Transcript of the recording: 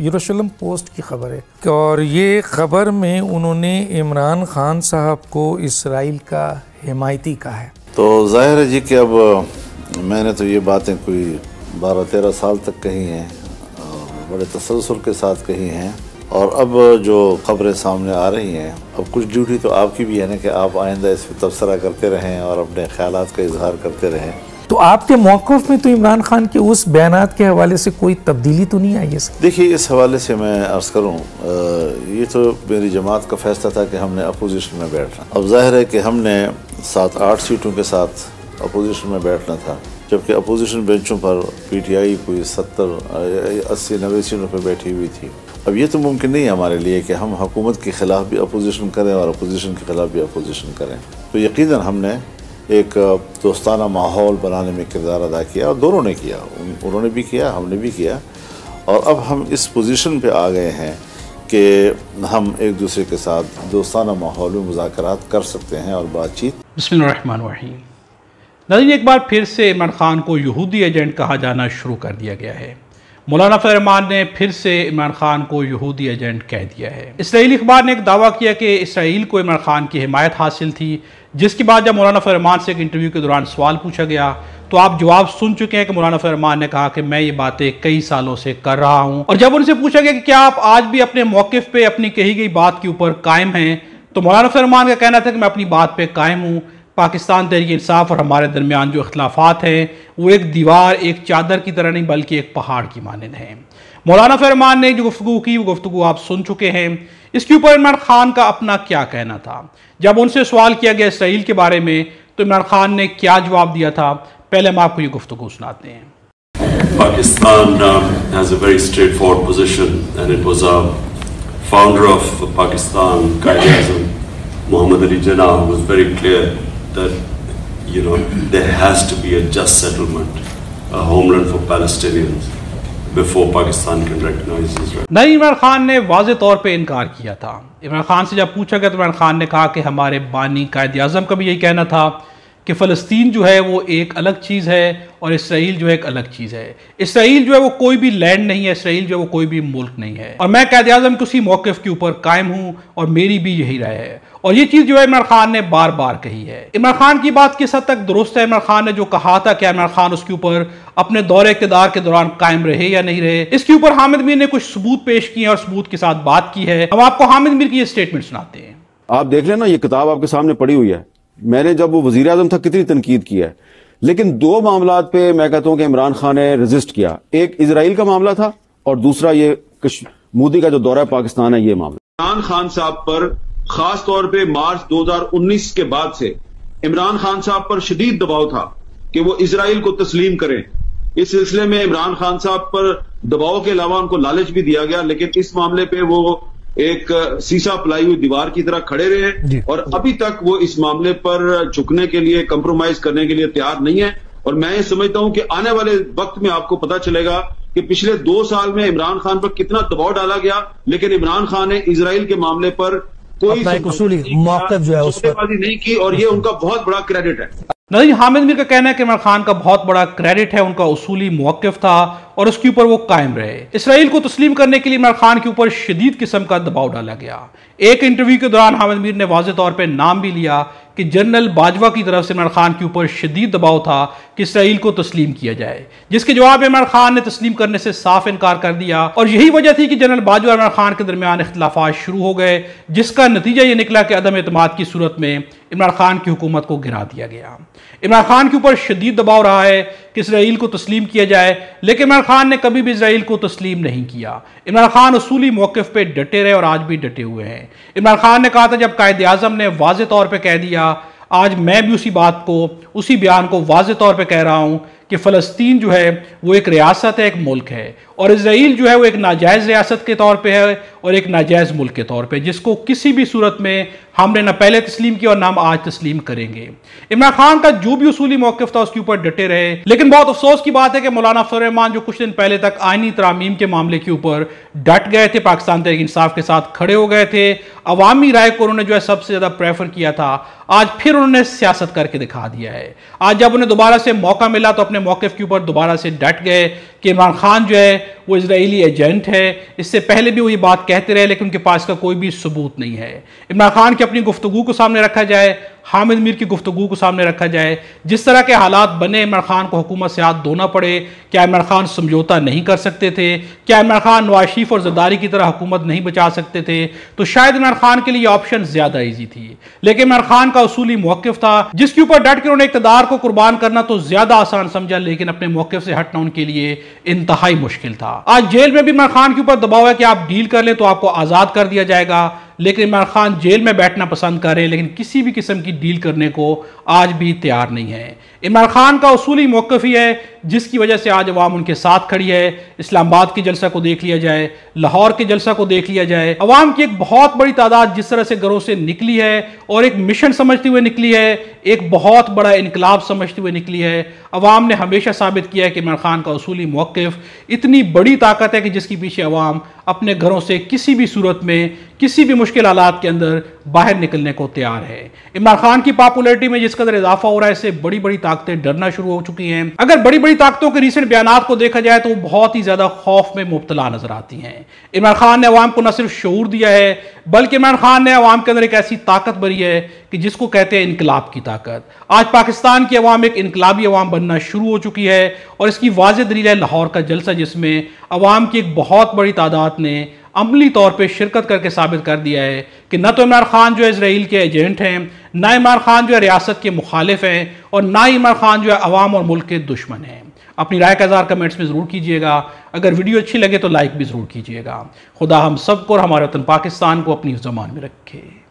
یروشلم post کی خبر ہے اور یہ خبر میں انہوں نے عمران خان صاحب کو اسرائیل کا حمایتی کہا ہے۔ تو ظاہر ہے جی کہ اب میں نے تو یہ باتیں کوئی بارہ تیرہ سال تک کہی ہیں اور بڑے تسلسل کے ساتھ کہی ہیں۔ اور اب جو خبریں سامنے آ رہی ہیں، اب کچھ ڈیوٹی تو آپ کی بھی ہے نا کہ آپ آئندہ اس پہ تبصرہ کرتے رہیں اور اپنے خیالات کا اظہار کرتے رہیں۔ تو آپ کے موقف میں تو عمران خان کے اس بیانات کے حوالے سے کوئی تبدیلی تو نہیں آئی ہے سر؟ دیکھیے، اس حوالے سے میں عرض کروں یہ تو میری جماعت کا فیصلہ تھا کہ ہم نے اپوزیشن میں بیٹھنا۔ اب ظاہر ہے کہ ہم نے سات آٹھ سیٹوں کے ساتھ اپوزیشن میں بیٹھنا تھا، جبکہ opposition بینچوں per P T I کوئی ستر اسی نوے سیٹوں پہ بیٹھی ہوئی تھی۔ اب یہ تو ممکن نہیں ہے ہمارے لیے کہ ہم حکومت کے خلاف بھی اپوزیشن کریں اور اپوزیشن کے خلاف بھی اپوزیشن کریں۔ تو یقیناً ہم نے ایک دوستانہ ماحول بنانے میں کردار ادا کیا اور دونوں نے کیا انہوں نے بھی کیا، ہم نے بھی کیا۔ اور اب ہم اس پوزیشن پہ آ گئے ہیں کہ ہم ایک دوسرے کے ساتھ دوستانہ ماحول میں مذاکرات کر سکتے ہیں اور بات چیت۔ بسم اللہ الرحمن الرحیم۔ ناظرین ایک بار پھر سے عمران خان کو یہودی ایجنٹ کہا جانا شروع کر دیا گیا ہے۔ مولانا فرمان نے پھر سے عمران خان کو یہودی ایجنٹ کہہ دیا ہے۔ اسرائیلی اخبار نے ایک دعویٰ کیا کہ اسرائیل کو عمران خان کی حمایت حاصل تھی، جس کے بعد جب مولانا فرمان سے ایک انٹرویو کے دوران سوال پوچھا گیا، تو آپ جواب سن چکے ہیں کہ مولانا فرمان نے کہا کہ میں یہ باتیں کئی سالوں سے کر رہا ہوں۔ اور جب ان سے پوچھا گیا کہ کیا آپ آج بھی اپنے موقف پہ اپنی کہی گئی بات کے اوپر قائم ہیں، تو مولانا فرمان کا کہنا تھا کہ میں اپنی بات پہ قائم ہوں۔ پاکستان تحریک انصاف اور ہمارے درمیان جو اختلافات ہیں وہ ایک دیوار ایک چادر کی طرح نہیں بلکہ ایک پہاڑ کی مانند ہیں۔ مولانا فرمان نے جو گفتگو کی وہ گفتگو آپ سن چکے ہیں۔ اس کے اوپر عمران خان کا اپنا کیا کہنا تھا؟ جب ان سے سوال کیا گیا اسرائیل کے بارے میں تو عمران خان نے کیا جواب دیا تھا؟ پہلے ہم آپ کو یہ گفتگو سناتے ہیں۔ Pakistan um, has a very straightforward position and it was a founder of Pakistan, Qaeda Azam, Muhammad Ali Jinnah, who was very clear that you know there has to be a just settlement, a homeland for Palestinians before Pakistan can recognize Israel. نہیں عمران خان نے واضح طور پہ انکار کیا تھا عمران خان سے جب پوچھا گیا تو عمران خان نے کہا کہ ہمارے بانی قائد اعظم کا بھی یہی کہنا تھا کہ فلسطین جو ہے وہ ایک الگ چیز ہے اور اسرائیل جو ہے ایک الگ چیز ہے۔ اسرائیل جو ہے وہ کوئی بھی لینڈ نہیں ہے، اسرائیل جو ہے وہ کوئی بھی ملک نہیں ہے۔ اور میں قائد اعظم کے اسی موقف کے اوپر قائم ہوں اور میری بھی یہی رائے ہے۔ اور یہ چیز جو ہے عمران خان نے بار بار کہی ہے۔ عمران خان کی بات کس حد تک درست ہے؟ عمران خان نے جو کہا تھا کہ عمران خان اس کے اوپر اپنے دور اقتدار کے دوران قائم رہے یا نہیں رہے، اس کے اوپر حامد میر نے کچھ ثبوت پیش کیے اور ثبوت کے ساتھ بات کی ہے۔ ہم آپ کو حامد میر کی یہ سٹیٹمنٹ سناتے ہیں۔ آپ دیکھ لیں نا، یہ کتاب آپ کے سامنے پڑی ہوئی ہے۔ میں نے جب وہ وزیر اعظم تھا کتنی تنقید کیا ہے۔ لیکن دو معاملات پہ میں کہتا ہوں کہ عمران خان نے رجسٹ کیا۔ ایک اسرائیل کا معاملہ تھا اور دوسرا یہ کش... مودی کا جو دورہ پاکستان ہے، یہ معاملہ۔ عمران خان صاحب پر خاص طور پہ مارچ دو ہزار انیس کے بعد سے عمران خان صاحب پر شدید دباؤ تھا کہ وہ اسرائیل کو تسلیم کریں۔ اس سلسلے میں عمران خان صاحب پر دباؤ کے علاوہ ان کو لالچ بھی دیا گیا، لیکن اس معاملے پہ وہ ایک سیسا پلائی ہوئی دیوار کی طرح کھڑے رہے اور ابھی تک وہ اس معاملے پر جھکنے کے لیے کمپرومائز کرنے کے لیے تیار نہیں ہے اور میں یہ سمجھتا ہوں کہ آنے والے وقت میں آپ کو پتا چلے گا کہ پچھلے دو سال میں عمران خان پر کتنا دباؤ ڈالا گیا لیکن عمران خان نے اسرائیل کے معاملے پر کوئی موقف جو ہے نہیں کی اور یہ ان کا بہت بڑا کریڈٹ ہے۔ نظیم حامد میر کا کہنا ہے کہ عمران خان کا بہت بڑا کریڈٹ ہے، ان کا اصولی موقف تھا اور اس کے اوپر وہ قائم رہے۔ اسرائیل کو تسلیم کرنے کے لیے عمران خان کے اوپر شدید قسم کا دباؤ ڈالا گیا۔ ایک انٹرویو کے دوران حامد میر نے واضح طور پہ نام بھی لیا کہ جنرل باجوہ کی طرف سے عمران خان کے اوپر شدید دباؤ تھا کہ اسرائیل کو تسلیم کیا جائے، جس کے جواب میں عمران خان نے تسلیم کرنے سے صاف انکار کر دیا۔ اور یہی وجہ تھی کہ جنرل باجوہ اور عمران خان کے درمیان اختلافات شروع ہو گئے، جس کا نتیجہ یہ نکلا کہ عدم اعتماد کی صورت میں عمران خان کی حکومت کو گرا دیا گیا۔ عمران خان کے اوپر شدید دباؤ رہا ہے کہ اسرائیل کو تسلیم کیا جائے، لیکن عمران خان نے کبھی بھی اسرائیل کو تسلیم نہیں کیا۔ عمران خان اصولی موقف پہ ڈٹے رہے اور آج بھی ڈٹے ہوئے ہیں۔ عمران خان نے کہا تھا جب قائد اعظم نے واضح طور پہ کہہ دیا آج میں بھی اسی بات کو، اسی بیان کو واضح طور پہ کہہ رہا ہوں کہ فلسطین جو ہے وہ ایک ریاست ہے، ایک ملک ہے۔ اور اسرائیل جو ہے وہ ایک ناجائز ریاست کے طور پہ ہے اور ایک ناجائز ملک کے طور پہ، جس کو کسی بھی صورت میں ہم نے نہ پہلے تسلیم کیا اور نہ ہم آج تسلیم کریں گے۔ عمران خان کا جو بھی اصولی موقف تھا، اس کے اوپر ڈٹے رہے۔ لیکن بہت افسوس کی بات ہے کہ مولانا سلیمان جو کچھ دن پہلے تک آئینی ترامیم کے معاملے کے اوپر ڈٹ گئے تھے، پاکستان تحریک انصاف کے ساتھ کھڑے ہو گئے تھے۔ عوامی رائے کو انہوں نے جو ہے سب سے زیادہ پریفر کیا تھا۔ آج پھر انہوں نے سیاست کر کے دکھا دیا ہے۔ آج جب انہیں دوبارہ سے موقع ملا تو اپنے اپنے موقف کے اوپر دوبارہ سے ڈٹ گئے کہ عمران خان جو ہے وہ اسرائیلی ایجنٹ ہے۔ اس سے پہلے بھی وہ یہ بات کہتے رہے لیکن ان کے پاس کا کوئی بھی ثبوت نہیں ہے۔ عمران خان کی اپنی گفتگو کو سامنے رکھا جائے حامد میر کی گفتگو کو سامنے رکھا جائے۔ جس طرح کے حالات بنے عمران خان کو حکومت سے ہاتھ دھونا پڑے۔ کیا عمران خان سمجھوتا نہیں کر سکتے تھے؟ کیا عمران خان نواز شریف اور زرداری کی طرح حکومت نہیں بچا سکتے تھے؟ تو شاید عمران خان کے لیے یہ آپشن زیادہ ایزی تھی۔ لیکن عمران خان کا اصولی موقف تھا۔ جس کے اوپر ڈٹ کے انہوں نے اقتدار کو قربان کرنا تو زیادہ آسان سمجھا، لیکن اپنے موقف سے ہٹنا ان کے لیے انتہائی مشکل تھا۔ آج جیل میں بھی عمران خان کے اوپر دباؤ ہے کہ آپ ڈیل کر لیں تو آپ کو آزاد کر دیا جائے گا۔ لیکن عمران خان جیل میں بیٹھنا پسند کر رہے ہیں، لیکن کسی بھی قسم کی ڈیل کرنے کو آج بھی تیار نہیں ہے عمران خان کا اصولی موقف ہی ہے، جس کی وجہ سے آج عوام ان کے ساتھ کھڑی ہے۔ اسلام آباد کی جلسہ کو دیکھ لیا جائے، لاہور کے جلسہ کو دیکھ لیا جائے۔ عوام کی ایک بہت بڑی تعداد جس طرح سے گھروں سے نکلی ہے اور ایک مشن سمجھتے ہوئے نکلی ہے، ایک بہت بڑا انقلاب سمجھتے ہوئے نکلی ہے۔ عوام نے ہمیشہ ثابت کیا ہے کہ عمران خان کا اصولی موقف اتنی بڑی طاقت ہے کہ جس کی پیچھے عوام اپنے گھروں سے کسی بھی صورت میں کسی بھی مشکل حالات کے اندر باہر نکلنے کو تیار ہے۔ عمران خان کی پاپولیٹی میں جس قدر اضافہ ہو رہا ہے، اس سے بڑی بڑی طاقتیں ڈرنا شروع ہو چکی ہیں۔ اگر بڑی بڑی طاقتوں کے ریسنٹ بیانات کو دیکھا جائے تو وہ بہت ہی زیادہ خوف میں مبتلا نظر آتی ہیں۔ عمران خان نے عوام کو نہ صرف شعور دیا ہے، بلکہ عمران خان نے عوام کے اندر ایک ایسی طاقت بری ہے کہ جس کو کہتے ہیں انقلاب کی طاقت۔ آج پاکستان کی عوام ایک انقلابی عوام بننا شروع ہو چکی ہے اور اس کی واضح دلیل ہے لاہور کا جلسہ، جس میں عوام کی ایک بہت بڑی تعداد نے عملی طور پہ شرکت کر کے ثابت کر دیا ہے کہ نہ تو عمران خان جو ہے اسرائیل کے ایجنٹ ہیں، نہ عمران خان جو ہے ریاست کے مخالف ہیں اور نہ ہی عمران خان جو ہے عوام اور ملک کے دشمن ہیں۔ اپنی رائے کا اظہار کمنٹس میں ضرور کیجیے گا۔ اگر ویڈیو اچھی لگے تو لائک بھی ضرور کیجیے گا۔ خدا ہم سب کو اور ہمارے وطن پاکستان کو اپنی زمان میں رکھے۔